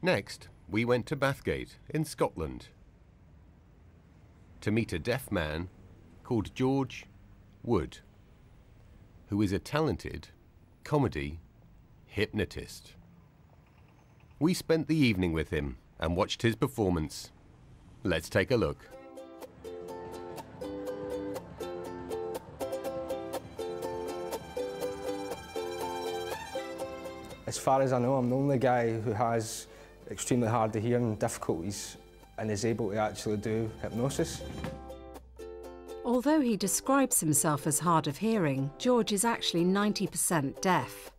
Next, we went to Bathgate in Scotland to meet a deaf man called George Wood, who is a talented comedy hypnotist. We spent the evening with him and watched his performance. Let's take a look. As far as I know, I'm the only guy who has extremely hard of hearing difficulties and is able to actually do hypnosis. Although he describes himself as hard of hearing, George is actually 90% deaf.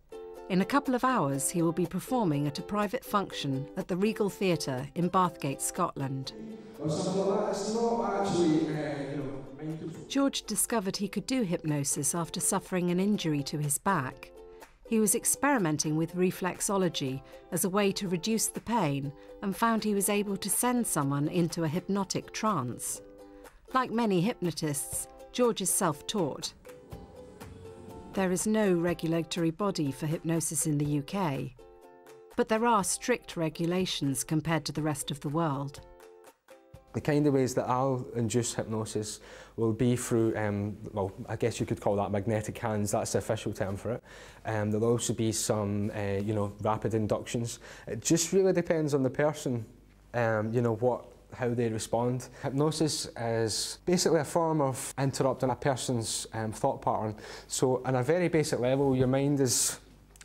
In a couple of hours, he will be performing at a private function at the Regal Theatre in Bathgate, Scotland. George discovered he could do hypnosis after suffering an injury to his back. He was experimenting with reflexology as a way to reduce the pain and found he was able to send someone into a hypnotic trance. Like many hypnotists, George is self taught. There is no regulatory body for hypnosis in the UK, but there are strict regulations compared to the rest of the world. The kind of ways that I'll induce hypnosis will be through, um, well, I guess you could call that magnetic hands, that's the official term for it. Um, there'll also be some, uh, you know, rapid inductions. It just really depends on the person, um, you know, what how they respond. Hypnosis is basically a form of interrupting a person's um, thought pattern. So on a very basic level, your mind is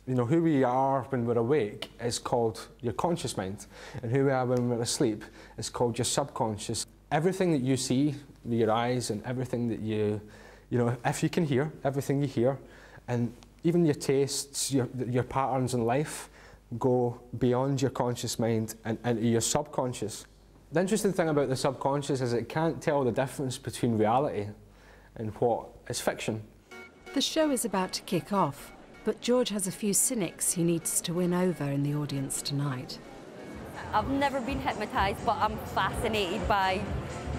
you know, who we are when we're awake is called your conscious mind, and who we are when we're asleep is called your subconscious. Everything that you see with your eyes and everything that you, you know, if you can hear, everything you hear, and even your tastes, your, your patterns in life go beyond your conscious mind and, and your subconscious. The interesting thing about the subconscious is it can't tell the difference between reality and what is fiction. The show is about to kick off. But George has a few cynics he needs to win over in the audience tonight. I've never been hypnotised, but I'm fascinated by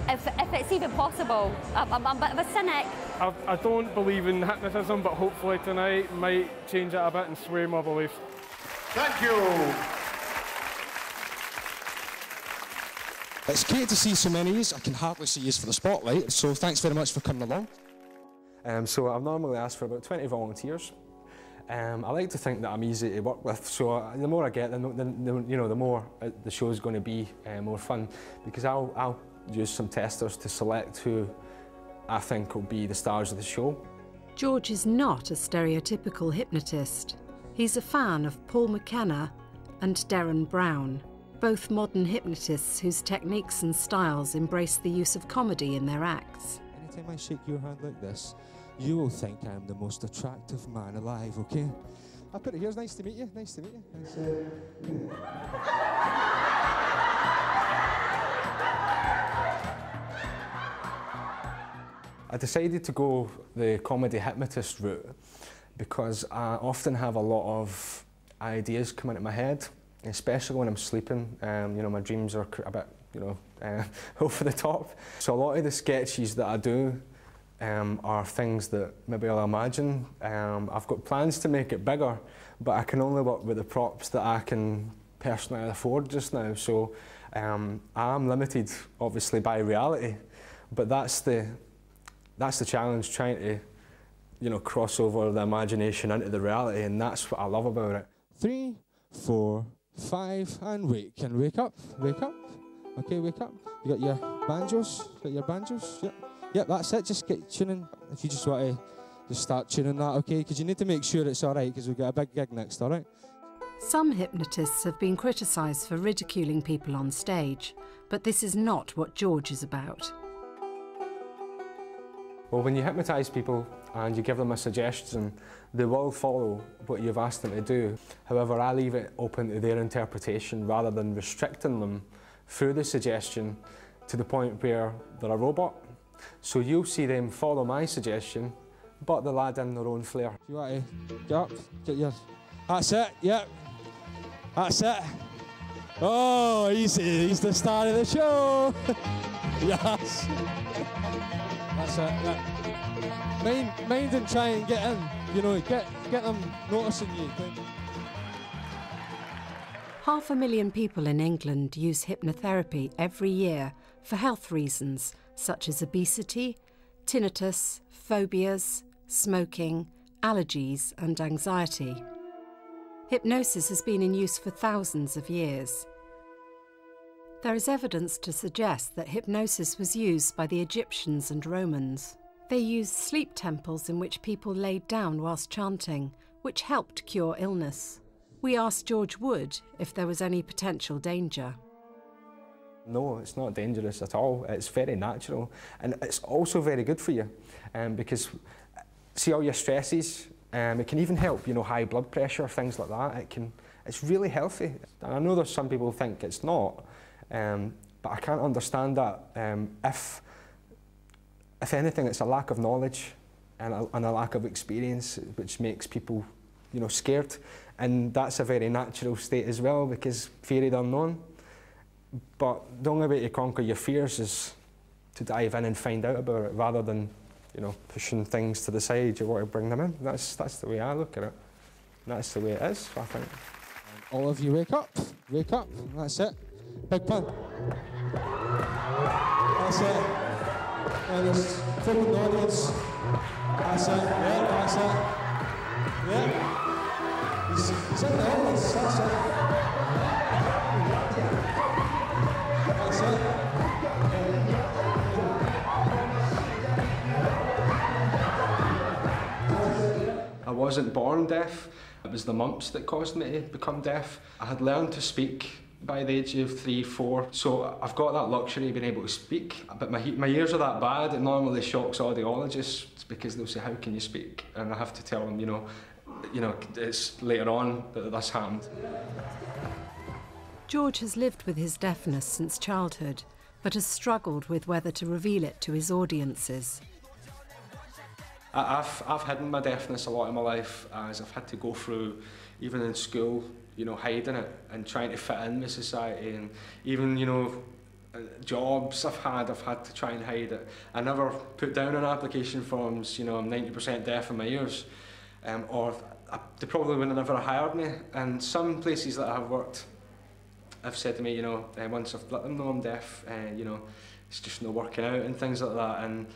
if, if it's even possible. I'm, I'm, I'm a bit of a cynic. I, I don't believe in hypnotism, but hopefully tonight might change it a bit and sway my belief. Thank you. It's great to see so many of you. I can hardly see you for the spotlight, so thanks very much for coming along. Um, so I've normally asked for about 20 volunteers. Um, I like to think that I'm easy to work with, so uh, the more I get, the, the, the you know, the more uh, the show is going to be uh, more fun because I'll, I'll use some testers to select who I think will be the stars of the show. George is not a stereotypical hypnotist. He's a fan of Paul McKenna and Derren Brown, both modern hypnotists whose techniques and styles embrace the use of comedy in their acts. Anytime I shake your hand like this, you will think I'm the most attractive man alive, okay? I put it here. It's nice to meet you. Nice to meet you. Nice, uh, I decided to go the comedy hypnotist route because I often have a lot of ideas come into my head, especially when I'm sleeping. Um, you know, my dreams are a bit, you know, uh, over the top. So a lot of the sketches that I do um, are things that maybe I'll imagine. Um, I've got plans to make it bigger, but I can only work with the props that I can personally afford just now. So um, I'm limited, obviously, by reality, but that's the that's the challenge, trying to you know cross over the imagination into the reality, and that's what I love about it. Three, four, five, and wake. and wake up, wake up. Okay, wake up. You got your banjos. Got your banjos. Yep. Yep, that's it. Just get tuning. If you just want to just start tuning that, okay? Because you need to make sure it's all right because we've got a big gig next, all right? Some hypnotists have been criticised for ridiculing people on stage, but this is not what George is about. Well, when you hypnotise people and you give them a suggestion, they will follow what you've asked them to do. However, I leave it open to their interpretation rather than restricting them through the suggestion to the point where they're a robot so you'll see them follow my suggestion, but they'll add in their own flair. You want to get up, get. That's it, yep. That's it. Oh, he's, he's the star of the show. yes. That's it, yeah. Mind, mind and try and get in, you know, get, get them noticing you. Half a million people in England use hypnotherapy every year for health reasons such as obesity, tinnitus, phobias, smoking, allergies, and anxiety. Hypnosis has been in use for thousands of years. There is evidence to suggest that hypnosis was used by the Egyptians and Romans. They used sleep temples in which people laid down whilst chanting, which helped cure illness. We asked George Wood if there was any potential danger. No, it's not dangerous at all. It's very natural and it's also very good for you um, because see all your stresses, um, it can even help, you know, high blood pressure, things like that. It can, it's really healthy. And I know there's some people think it's not, um, but I can't understand that um, if, if anything, it's a lack of knowledge and a, and a lack of experience which makes people, you know, scared. And that's a very natural state as well because fear the unknown. But the only way to conquer your fears is to dive in and find out about it rather than, you know, pushing things to the side. You want to bring them in. That's, that's the way I look at it. That's the way it is, I think. All of you wake up, wake up, that's it. Big pun. That's it. And folk in the audience. That's it, yeah, that's it. Yeah. I wasn't born deaf. It was the mumps that caused me to become deaf. I had learned to speak by the age of three, four, so I've got that luxury of being able to speak. But my, my ears are that bad, it normally shocks audiologists because they'll say, how can you speak? And I have to tell them, you know, you know, it's later on that this happened. George has lived with his deafness since childhood, but has struggled with whether to reveal it to his audiences. I've, I've hidden my deafness a lot in my life as I've had to go through, even in school, you know, hiding it and trying to fit in with society and even, you know, uh, jobs I've had, I've had to try and hide it. I never put down on application forms, you know, I'm 90% deaf in my ears. Um, or I, they probably would have never hired me. And some places that I've worked have said to me, you know, uh, once I've let them know I'm deaf, uh, you know, it's just not working out and things like that. And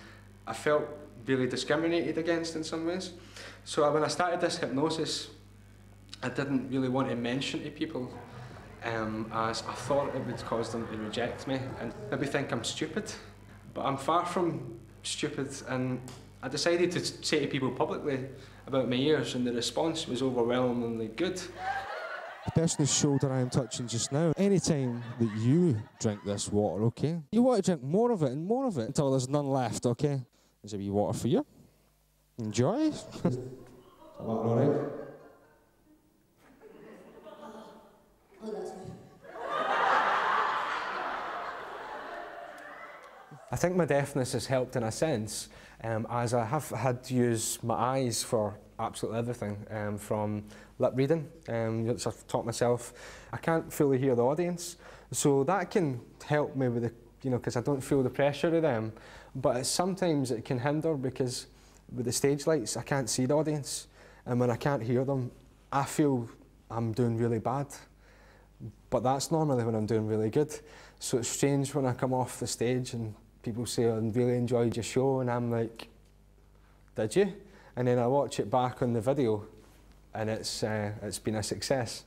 I felt really discriminated against in some ways. So when I started this hypnosis, I didn't really want to mention to people um, as I thought it would cause them to reject me and maybe think I'm stupid. But I'm far from stupid and I decided to say to people publicly about my ears and the response was overwhelmingly good. The person's shoulder I am touching just now. Anytime that you drink this water, okay, you want to drink more of it and more of it until there's none left, okay? There's a wee water for you. Enjoy. Is that all right? Oh, I think my deafness has helped in a sense, um, as I have had to use my eyes for absolutely everything, um, from lip reading, um, which I've taught myself. I can't fully hear the audience, so that can help me with the, you know, because I don't feel the pressure of them. But sometimes it can hinder because with the stage lights, I can't see the audience, and when I can't hear them, I feel I'm doing really bad. But that's normally when I'm doing really good. So it's strange when I come off the stage and people say, I really enjoyed your show, and I'm like, did you? And then I watch it back on the video, and it's, uh, it's been a success.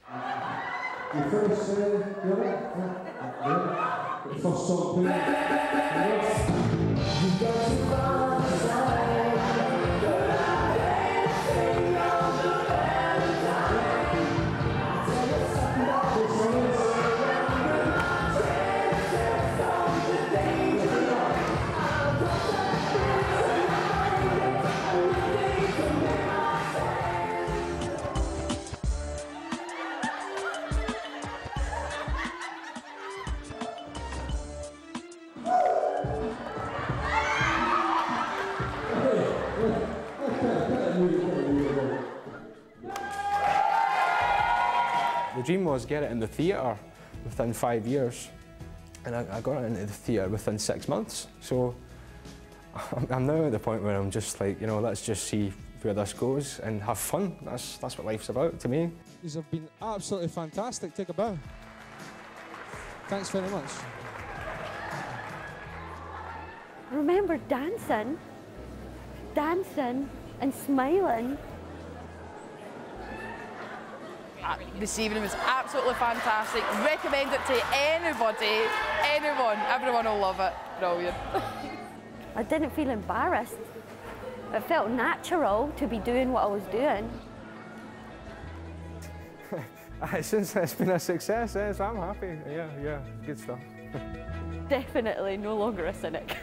The dream was get it in the theatre within five years, and I, I got it into the theatre within six months. So I'm, I'm now at the point where I'm just like, you know, let's just see where this goes and have fun. That's, that's what life's about to me. These have been absolutely fantastic. Take a bow. Thanks very much. Remember dancing, dancing and smiling. Uh, this evening was absolutely fantastic. Recommend it to anybody, anyone, everyone will love it. Brilliant. I didn't feel embarrassed. It felt natural to be doing what I was doing. Since it's been a success, yes, I'm happy. Yeah, yeah, good stuff. Definitely no longer a cynic.